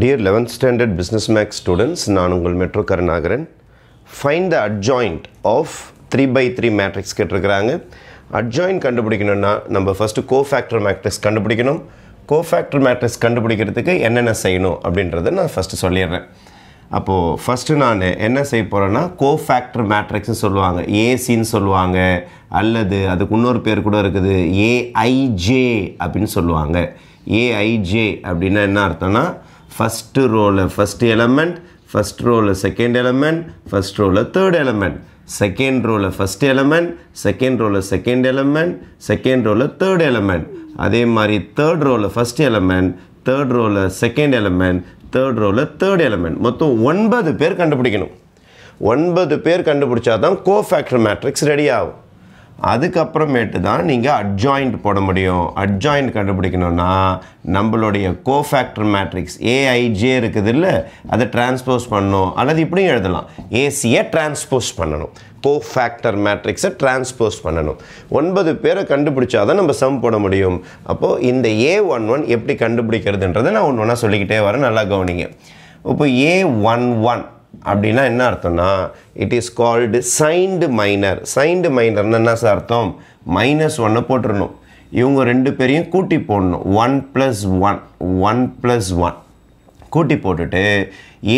Dear eleventh standard business maths students நான் உங்கள் metro Karunakaran. Find the adjoint of three by three matrix கேட்டிருக்கிறாங்க. Adjoint கண்டுபிடிக்கணும்னா நம்ம first cofactor matrix கண்டுபிடிக்கணும். Cofactor matrix கண்டுபிடிக்கிறதுக்கு என்னென்ன செய்யணும் அப்படின்றத நான் ஃபஸ்ட்டு சொல்லிடுறேன். அப்போது ஃபஸ்ட்டு நான் என்ன செய்ய போகிறேன்னா கோஃபேக்டர் மேட்ரிக்ஸ்னு சொல்லுவாங்க. ஏசின்னு சொல்லுவாங்க. அல்லது அதுக்கு இன்னொரு பேர் கூட இருக்குது. ஏஐஜே அப்படின்னு சொல்லுவாங்க. ஏஐஜே அப்படின்னா என்ன அர்த்தம்னா ஃபஸ்ட்டு ரோவில் ஃபஸ்ட் எலமெண்ட் ஃபஸ்ட் ரோவில் செகண்ட் எலமெண்ட் ஃபஸ்ட் ரோவில் தேர்ட் எலமெண்ட் செகண்ட் ரோவில் ஃபஸ்ட் எலமெண்ட் செகண்ட் ரோவில் செகண்ட் எலமெண்ட் செகண்ட் ரோவில் தேர்ட் எலமெண்ட் அதே மாதிரி தேர்ட் ரோவில் ஃபஸ்ட் எலமெண்ட் தேர்ட் ரோவில் செகண்ட் எலமெண்ட் தேர்ட் ரோவில் தேர்ட் எலமெண்ட் மொத்தம் ஒன்பது பேர் கண்டுபிடிக்கணும். ஒன்பது பேர் கண்டுபிடிச்சா தான் கோஃபேக்டர் மேட்ரிக்ஸ் ரெடி ஆகும். அதுக்கப்புறமேட்டு தான் நீங்கள் அட்ஜாயிண்ட் போட முடியும். அட்ஜாயிண்ட் கண்டுபிடிக்கணும்னா நம்மளுடைய கோஃபேக்டர் மேட்ரிக்ஸ் ஏஐஜே இருக்குது இல்லை அதை டிரான்ஸ்போஸ் பண்ணணும். அல்லது இப்படியும் எழுதலாம். ஏசியை டிரான்ஸ்போஸ் பண்ணணும். கோஃபேக்டர் மேட்ரிக்ஸை டிரான்ஸ்போஸ் பண்ணணும். ஒன்பது பேரை கண்டுபிடிச்சா தான் நம்ம சம் போட முடியும். அப்போது இந்த ஏ ஒன் ஒன் எப்படி கண்டுபிடிக்கிறதுன்றதை நான் ஒன்று ஒன்றா சொல்லிக்கிட்டே வரேன். நல்லா கவனிங்க. இப்போ ஏ ஒன் ஒன் அப்படின்னா என்ன அர்த்தம்னா it is called signed minor signed மைனர்னு என்ன சார் அர்த்தம்? மைனஸ் ஒன்னை போட்டுடணும் இவங்க ரெண்டு பேரையும் கூட்டி போடணும். One plus one one plus one கூட்டி போட்டுட்டு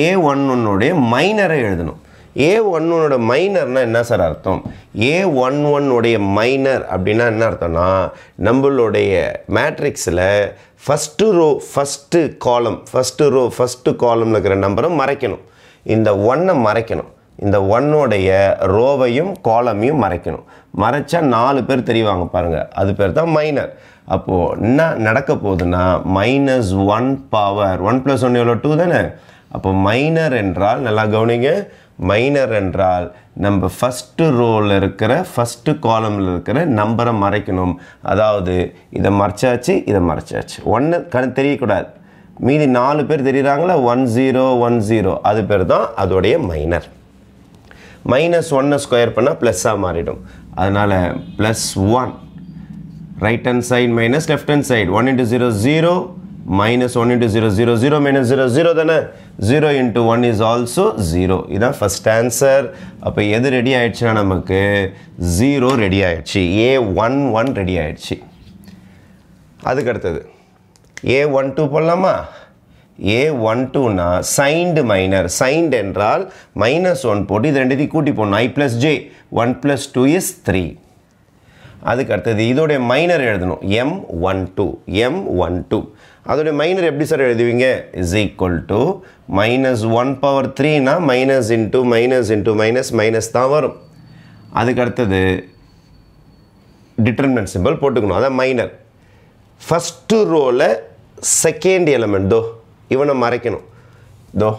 ஏ ஒன் ஒன்னுடைய மைனரை எழுதணும். ஏ ஒன் ஒன்னோட மைனர்னால் என்ன சார் அர்த்தம்? ஏ ஒன் ஒன்னுடைய மைனர் அப்படின்னா என்ன அர்த்தம்னா நம்மளுடைய மேட்ரிக்ஸில் first row first column first row first காலமில் இருக்கிற நம்பரை மறைக்கணும். இந்த ஒன்னை மறைக்கணும். இந்த ஒன்னுடைய ரோவையும் காலமையும் மறைக்கணும். மறைச்சா நாலு பேர் தெரிவாங்க பாருங்கள் அது பேர் தான் மைனர் அப்போது என்ன நடக்க போகுதுன்னா minus one power one plus one எவ்வளோ டூ தானே? அப்போ மைனர் என்றால் நல்லா கவனிங்க. மைனர் என்றால் நம்ம ஃபஸ்ட்டு ரோவில் இருக்கிற ஃபஸ்ட்டு காலமில் இருக்கிற நம்பரை மறைக்கணும். அதாவது இதை மறைச்சாச்சு இதை மறைச்சாச்சு. ஒன்று கண் தெரியக்கூடாது. மீதி நாலு பேர் தெரியுறாங்களா? ஒன் ஜீரோ ஒன் ஜீரோ அது பேர் தான் அதோடைய மைனர் மைனஸ் ஒன்னை ஸ்கொயர் பண்ணால் ப்ளஸ்ஸாக மாறிடும். அதனால் plus one right hand side minus left hand side one into zero zero minus one into zero zero zero minus zero zero தானே? Zero into one is also zero இதான் first answer அப்போ எது ready ஆயிடுச்சுன்னா நமக்கு zero ready ஆயிடுச்சு. ஏ one one ready ஆயிடுச்சு. அதுக்கு அடுத்தது. ஏ ஒன் டூ போடலாமா? ஏ ஒன் டூனா சைன்டு மைனர் சைன்டு என்றால் மைனஸ் ஒன் போட்டு இது ரெண்டுத்தையும் கூட்டி போடணும். I plus J one plus two is three அதுக்கு அடுத்தது இதோடைய மைனர் எழுதணும். M one two M one two அதோடைய மைனர் எப்படி சார் எழுதுவீங்க? Is equal to minus one power த்ரீனா minus into minus into minus minus தான் வரும். அதுக்கு அடுத்தது டிட்டர்மெண்ட் சிம்பிள் போட்டுக்கணும். அதான் மைனர் ஃபஸ்ட்டு ரோவில் செகண்ட் எலமெண்ட் தோ இவனை மறைக்கணும். தோ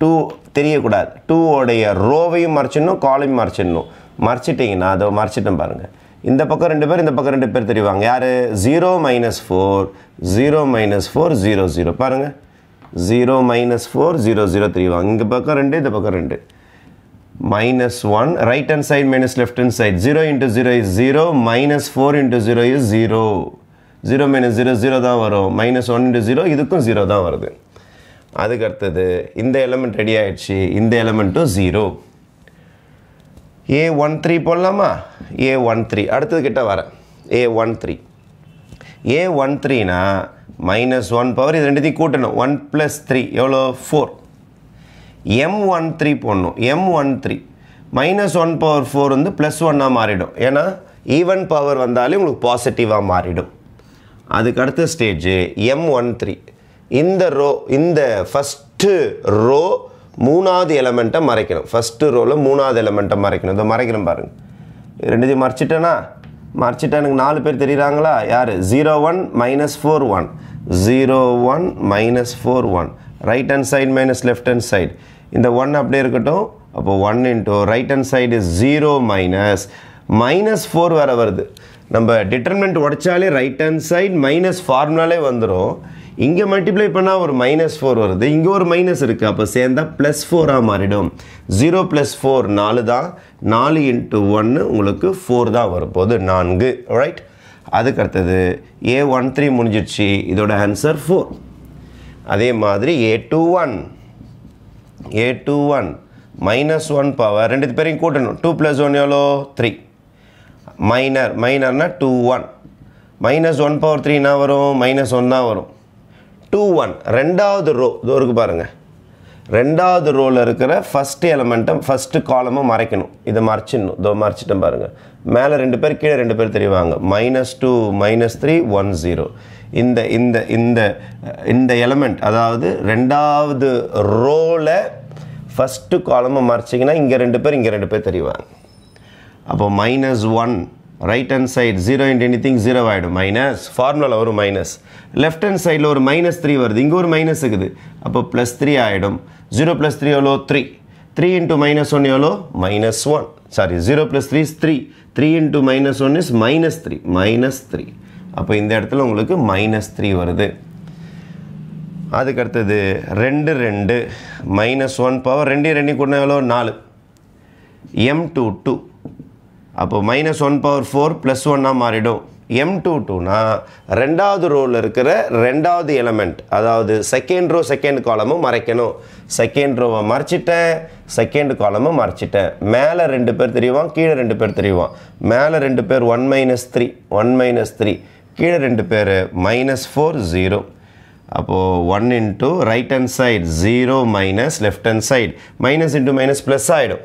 டூ தெரியக்கூடாது. டூவோடைய ரோவையும் மறைச்சிடணும் காலையும் மறைச்சிடணும். மறைச்சிட்டிங்கன்னா அதை மறைச்சிட்டேன் பாருங்கள் இந்த பக்கம் ரெண்டு பேர் இந்த பக்கம் ரெண்டு பேர் தெரிவாங்க. யார்? Zero minus four zero minus four zero zero பாருங்கள் zero minus four zero zero தெரிவாங்க. இங்கே பக்கம் ரெண்டு இந்த பக்கம் ரெண்டு. Minus one right hand side minus left hand side zero into zero is zero minus four into zero is zero zero minus zero zero தான் வரும். Minus one into zero இதுக்கும் zero தான் வருது. அதுக்கு அடுத்தது இந்த எலமெண்ட் ரெடி ஆகிடுச்சு இந்த எலமெண்ட்டும் ஜீரோ ஏ ஒன் த்ரீ போடலாமா? ஏ ஒன் த்ரீ அடுத்தது கிட்ட வரேன் A one three A one த்ரீனா minus one power இது ரெண்டுத்தையும் கூட்டணும். ஒன் ப்ளஸ் த்ரீ எவ்வளோ? ஃபோர் எம் ஒன் த்ரீ போடணும். M one three minus one power four வந்து ப்ளஸ் ஒன்னாக மாறிடும். ஏன்னா ஈவன் பவர் வந்தாலே உங்களுக்கு பாசிட்டிவாக மாறிடும். அதுக்கு அடுத்த ஸ்டேஜ் எம் ஒன் த்ரீ இந்த ரோ இந்த ஃபஸ்ட்டு ரோ மூணாவது எலமெண்ட்டை மறைக்கணும். ஃபஸ்ட்டு ரோவில் மூணாவது எலமெண்ட்டை மறைக்கணும். இதை மறைக்கணும் பாருங்கள் ரெண்டுத்தையும் மறைச்சிட்டேன்னா மறைச்சிட்டா எனக்கு நாலு பேர் தெரியுறாங்களா? யார்? Zero one minus four one zero one minus four one right hand side minus left hand side இந்த ஒன் அப்படியே இருக்கட்டும். அப்போது one into right hand side zero minus minus four வேறு வருது. நம்ம டிட்டர்மெண்ட் உடைச்சாலே ரைட் ஹேண்ட் சைட் மைனஸ் ஃபார்முலாலே வந்துடும் இங்கே மல்டிப்ளை பண்ணால் ஒரு மைனஸ் ஃபோர் வருது. இங்கே ஒரு மைனஸ் இருக்குது அப்போ சேர்ந்தா ப்ளஸ் ஃபோராக மாறிடும். ஜீரோ ப்ளஸ் ஃபோர் நாலு தான். நாலு இன்ட்டு ஒன்று உங்களுக்கு ஃபோர் தான் வரப்போகுது. நான்கு. ரைட் அதுக்கு அடுத்தது ஏ ஒன் த்ரீ முடிஞ்சிடுச்சு. இதோட ஆன்சர் ஃபோர் அதே மாதிரி A two one A two one minus one power ரெண்டு பேரையும் கூட்டணும். டூ ப்ளஸ் ஒன் எவ்வளோ? Three minor மைனர்னா two one minus one power த்ரீனா வரும்? மைனஸ் ஒன் தான் வரும். டூ ஒன் ரெண்டாவது ரோ இதோ இருக்குது பாருங்கள் ரெண்டாவது ரோவில் இருக்கிற ஃபஸ்ட்டு எலமெண்ட்டை ஃபஸ்ட்டு காலமை மறைக்கணும். இதை மறைச்சிடணும். இதோ மறைச்சிட்டேன் பாருங்கள் மேலே ரெண்டு பேர் கீழே ரெண்டு பேர் தெரிவாங்க. Minus two minus three one zero இந்த இந்த இந்த இந்த எலமெண்ட் அதாவது ரெண்டாவது ரோவில் ஃபஸ்ட்டு காலமை மறைச்சிங்கன்னா இங்கே ரெண்டு பேர் இங்கே ரெண்டு பேர் தெரிவாங்க. அப்போ minus one right hand side zero into anything zero ஆகிடும் மைனஸ் ஃபார்முலாவில் ஒரு மைனஸ் லெஃப்ட் ஹேண்ட் சைடில் ஒரு மைனஸ் த்ரீ வருது. இங்கே ஒரு மைனஸ் இருக்குது. அப்போ ப்ளஸ் த்ரீ ஆகிடும் ஜீரோ ப்ளஸ் த்ரீ எவ்வளோ? Three three into minus one எவ்வளோ? Minus one sorry zero plus three is three three into minus one is minus three minus three அப்போ இந்த இடத்துல உங்களுக்கு மைனஸ் த்ரீ வருது. அதுக்கு அடுத்தது ரெண்டு ரெண்டு. மைனஸ் ஒன் பவர் ரெண்டு ரெண்டு கூட எவ்வளோ? நாலு. எம் டூ டூ அப்போ minus one power four plus ஒன்னாக மாறிடும். எம் டூ டூனா ரெண்டாவது ரோவில் இருக்கிற ரெண்டாவது எலமெண்ட் அதாவது செகண்ட் ரோ செகண்ட் காலமும் மறைக்கணும். செகண்ட் ரோவை மறைச்சிட்டேன் செகண்ட் காலமும் மறைச்சிட்டேன். மேலே ரெண்டு பேர் தெரியுவான் கீழே ரெண்டு பேர் தெரியுவான் மேலே ரெண்டு பேர் one minus three one minus three கீழே ரெண்டு பேர் மைனஸ் ஃபோர் ஜீரோ அப்போது one into right hand side zero minus left hand side minus into minus plus ஆகிடும்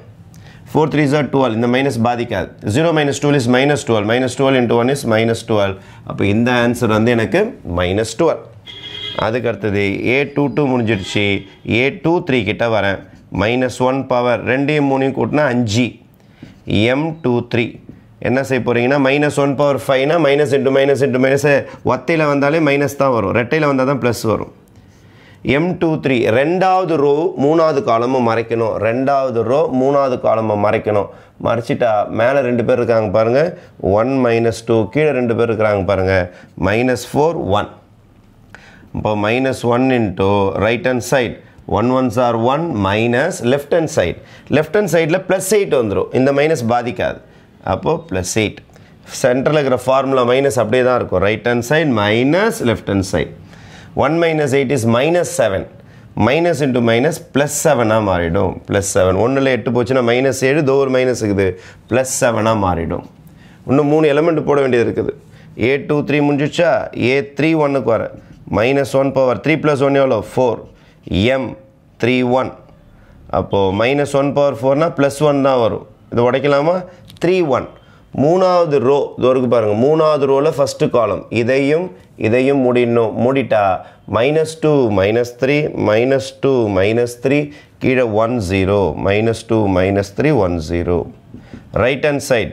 ஃபோர் த்ரீ ஜார் டுவெல் இந்த மைனஸ் பாதிக்காது. Zero minus twelve is minus twelve minus twelve into one is minus twelve அப்போ இந்த answer வந்து எனக்கு minus twelve அதுக்கு அடுத்தது ஏ டூ டூ முடிஞ்சிடுச்சு. ஏ டூ த்ரீ கிட்ட வரேன். மைனஸ் ஒன் பவர் ரெண்டையும் மூணையும் கூட்டினா அஞ்சு. எம் டூ த்ரீ என்ன செய்ய போகிறீங்கன்னா minus one power ஃபைவ்னா minus into minus into minus ஒத்தையில் வந்தாலே மைனஸ் தான் வரும். ரெட்டையில் வந்தால் தான் ப்ளஸ் வரும். எம் டூ த்ரீ ரெண்டாவது ரோ மூணாவது காலமும் மறைக்கணும். ரெண்டாவது ரோ மூணாவது காலமும் மறைக்கணும். மறைச்சிட்டா மேலே ரெண்டு பேர் இருக்காங்க பாருங்கள் ஒன் மைனஸ் டூ கீழே ரெண்டு பேர் இருக்கிறாங்க பாருங்கள் மைனஸ் ஃபோர் ஒன் இப்போ minus one into right hand side one ones are one minus left hand side left hand சைடில் ப்ளஸ் எயிட் வந்துடும் இந்த மைனஸ் பாதிக்காது. அப்போது ப்ளஸ் எயிட் சென்டரில் இருக்கிற ஃபார்முலா மைனஸ் அப்படியே தான் இருக்கும். Right hand side minus left hand side one minus eight is minus seven minus into minus plus செவனாக மாறிடும். ப்ளஸ் செவன் ஒன்றில் எட்டு போச்சுன்னா மைனஸ் ஏழு தோ ஒரு மைனஸ் இருக்குது. ப்ளஸ் செவனாக மாறிடும். இன்னும் மூணு எலமெண்ட் போட வேண்டியது இருக்குது. ஏ டூ த்ரீ முடிஞ்சிச்சா ஏ த்ரீ ஒன்னுக்கு வர. Minus one power three plus one எவ்வளோ ஃபோர் எம் த்ரீ ஒன் அப்போது மைனஸ் ஒன் பவர் ஃபோர்னால் ப்ளஸ் ஒன் தான் வரும். இது உடைக்கலாமா? த்ரீ ஒன் மூணாவது ரோ இதோருக்கு பாருங்கள் மூணாவது ரோவில் ஃபஸ்ட்டு காலம் இதையும் இதையும் மூடிடணும். மூடிட்டா minus two minus three minus two minus three கீழே one zero minus two minus three one zero right hand side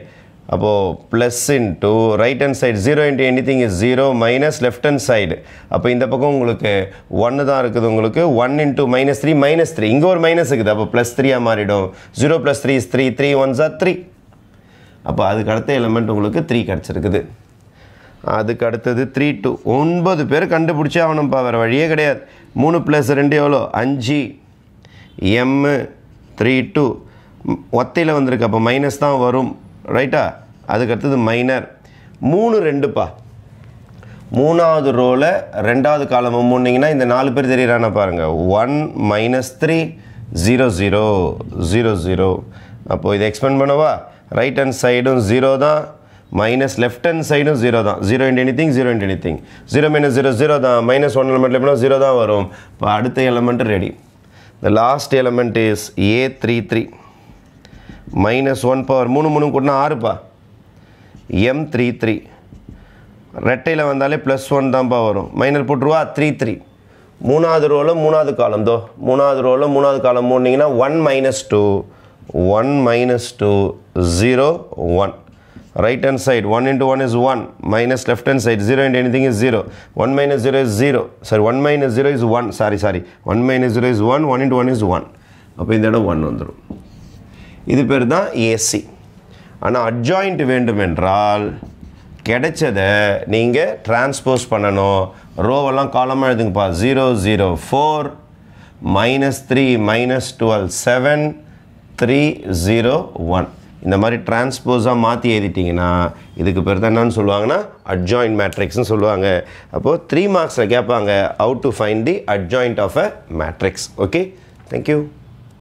அப்போது plus into right hand side zero into anything is zero minus left hand side அப்போ இந்த பக்கம் உங்களுக்கு ஒன்று தான் இருக்குது உங்களுக்கு. One into minus three minus three இங்கே ஒரு மைனஸ் இருக்குது. அப்போ ப்ளஸ் த்ரீயாக மாறிடும். Zero plus three is three three one Jha three அப்போ அதுக்கு அடுத்த எலிமெண்ட் உங்களுக்கு த்ரீ கிடச்சிருக்குது அதுக்கு அடுத்தது த்ரீ டூ ஒன்பது பேர் கண்டுபிடிச்சே ஆகணும்ப்பா வேறு வழியே கிடையாது. மூணு ப்ளஸ் ரெண்டு எவ்வளோ? அஞ்சு. எம்மு த்ரீ டூ ஒத்தையில் வந்திருக்கு அப்போ மைனஸ் தான் வரும். ரைட்டா அதுக்கு அடுத்தது மைனர் மூணு ரெண்டுப்பா. மூணாவது ரோவில் ரெண்டாவது காலம் மூணுங்கன்னா இந்த நாலு பேர் தெரியுறானா பாருங்கள் one minus three zero zero zero zero அப்போது இதை எக்ஸ்பெண்ட் பண்ணவா? ரைட் ஹேண்ட் சைடும் ஜீரோ தான் மைனஸ் லெஃப்ட் ஹேண்ட் சைடும் ஜீரோ தான் zero into anything zero into anything zero minus zero zero தான் மைனஸ் ஒன் எலமெண்ட்டில் எப்படின்னா ஜீரோ தான் வரும். இப்போ அடுத்த element ready the last element is A three three minus one power மூணு மூணு கூட்டினா ஆறுப்பா எம் த்ரீ த்ரீ ரெட்டையில் வந்தாலே ப்ளஸ் ஒன் தான்ப்பா வரும். மைனர் போட்டுருவா த்ரீ த்ரீ மூணாவது ரோவில் மூணாவது காலம் தோ. மூணாவது ரோவில் மூணாவது காலம் மூணிங்கன்னா one minus two 1 minus 2, 0, 1. right hand side 1 into 1 is 1 minus left hand side 0 into anything is 0 1 minus 0 is 0 sorry 1 minus 0 is 1 sorry sorry. 1 minus 0 is 1 1 into 1 is 1 அப்போ இந்த இடம் 1 வந்துடும் இது பேர் தான் ஏசி ஆனால் அட்ஜாயிண்ட் வேண்டும் என்றால் கிடைச்சதை நீங்கள் டிரான்ஸ்போஸ் பண்ணணும். ரோவெல்லாம் காலமாக எழுதுங்கப்பா. Zero zero four minus three minus twelve seven three zero one இந்த மாதிரி டிரான்ஸ்போஸாக மாற்றி எழுதிட்டிங்கன்னா இதுக்கு பேர் தான் என்னன்னு சொல்லுவாங்கன்னா அட்ஜாயின்ட் மேட்ரிக்ஸ்னு சொல்லுவாங்க. அப்போது த்ரீ மார்க்ஸில் கேட்பாங்க out to find the adjoint of a matrix okay thank you